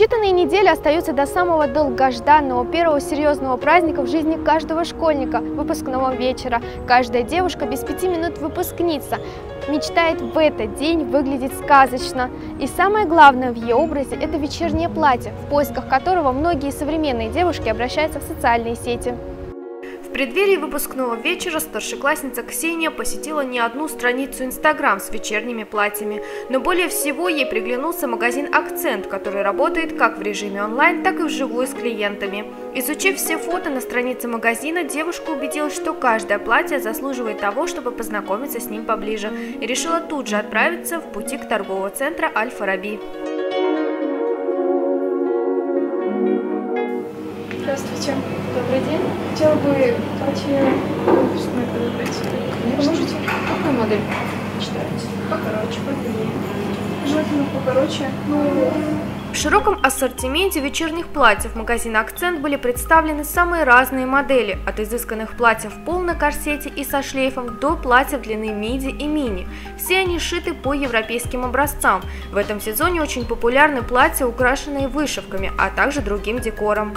Считанные недели остаются до самого долгожданного первого серьезного праздника в жизни каждого школьника – выпускного вечера. Каждая девушка без пяти минут выпускница мечтает в этот день выглядеть сказочно. И самое главное в ее образе – это вечернее платье, в поисках которого многие современные девушки обращаются в социальные сети. В преддверии выпускного вечера старшеклассница Ксения посетила не одну страницу Инстаграм с вечерними платьями, но более всего ей приглянулся магазин «Акцент», который работает как в режиме онлайн, так и вживую с клиентами. Изучив все фото на странице магазина, девушка убедилась, что каждое платье заслуживает того, чтобы познакомиться с ним поближе, и решила тут же отправиться в бутик торгового центра «Аль-Фараби». Здравствуйте. Добрый день. Хотела бы платье выпускное подобрать. Поможете? Какую модель Читайте. Покороче, подлиннее. Желательно покороче. Ну, В широком ассортименте вечерних платьев магазина «Акцент» были представлены самые разные модели, от изысканных платьев в полной корсете и со шлейфом до платьев длины миди и мини. Все они шиты по европейским образцам. В этом сезоне очень популярны платья, украшенные вышивками, а также другим декором.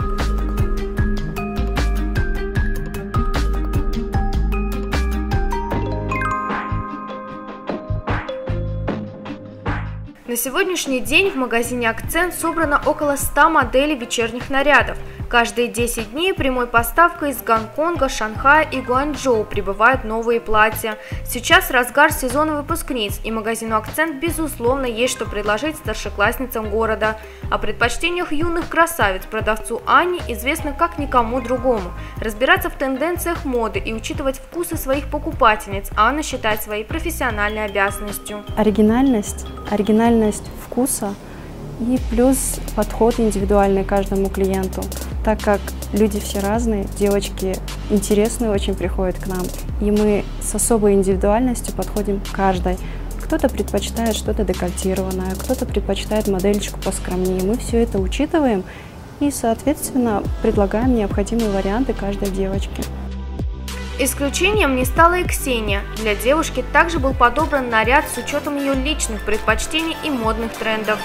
На сегодняшний день в магазине «Акцент» собрано около 100 моделей вечерних нарядов. Каждые 10 дней прямой поставкой из Гонконга, Шанхая и Гуанчжоу прибывают новые платья. Сейчас разгар сезона выпускниц, и магазину «Акцент» безусловно есть что предложить старшеклассницам города. О предпочтениях юных красавиц продавцу Ани известно как никому другому. Разбираться в тенденциях моды и учитывать вкусы своих покупательниц Анна считает своей профессиональной обязанностью. оригинальность, оригинальность вкуса и плюс подход индивидуальный каждому клиенту, так как люди все разные, девочки интересные очень приходят к нам, и мы с особой индивидуальностью подходим к каждой. Кто-то предпочитает что-то декольтированное, кто-то предпочитает модельчику поскромнее. Мы все это учитываем и, соответственно, предлагаем необходимые варианты каждой девочке. Исключением не стала и Ксения. Для девушки также был подобран наряд с учетом ее личных предпочтений и модных трендов.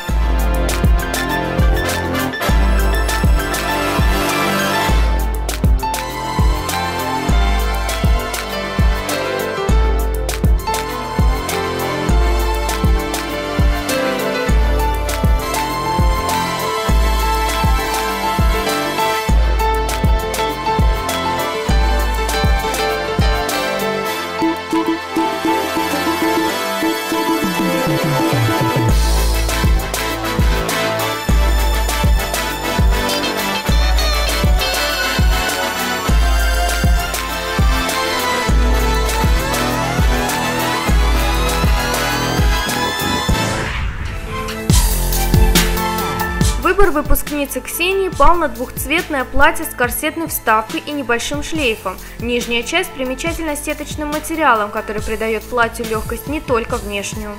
Выбор выпускницы Ксении пал на двухцветное платье с корсетной вставкой и небольшим шлейфом. Нижняя часть примечательна сеточным материалом, который придает платью легкость не только внешнюю.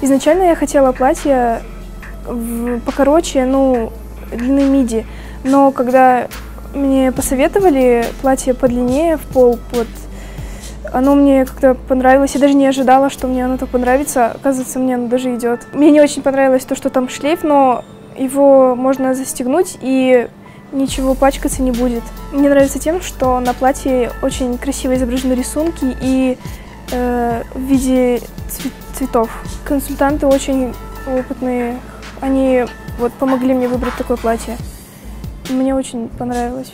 изначально я хотела платье покороче, ну, длины миди. Но когда мне посоветовали платье подлиннее, в пол под... Оно мне как-то понравилось. Я даже не ожидала, что мне оно так понравится. Оказывается, мне оно даже идет. Мне не очень понравилось то, что там шлейф, но его можно застегнуть и ничего пачкаться не будет. Мне нравится тем, что на платье очень красиво изображены рисунки и э, в виде цве- цветов. Консультанты очень опытные. Они вот помогли мне выбрать такое платье. Мне очень понравилось.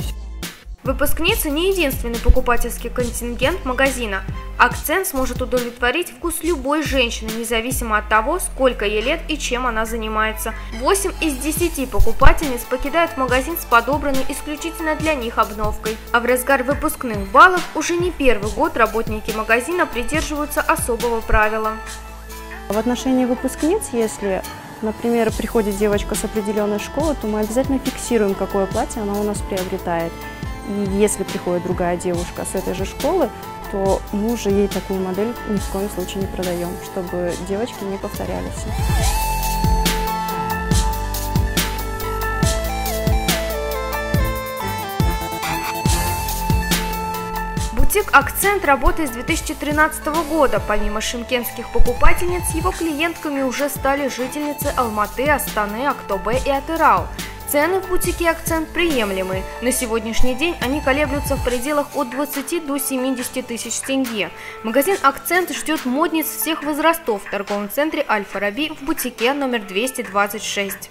Выпускница не единственный покупательский контингент магазина. Акцент сможет удовлетворить вкус любой женщины, независимо от того, сколько ей лет и чем она занимается. 8 из 10 покупательниц покидают магазин с подобранной исключительно для них обновкой. А в разгар выпускных баллов уже не первый год работники магазина придерживаются особого правила. В отношении выпускниц, если, например, приходит девочка с определенной школы, то мы обязательно фиксируем, какое платье она у нас приобретает. И если приходит другая девушка с этой же школы, то мы уже ей такую модель ни в коем случае не продаем, чтобы девочки не повторялись. Бутик «Акцент» работает с 2013 года. Помимо шимкенских покупательниц, его клиентками уже стали жительницы Алматы, Астаны, Актобе и Атырау. Цены в бутике «Акцент» приемлемые. На сегодняшний день они колеблются в пределах от 20 до 70 тысяч тенге. Магазин «Акцент» ждет модниц всех возрастов в торговом центре «Аль-Фараби» в бутике номер 226.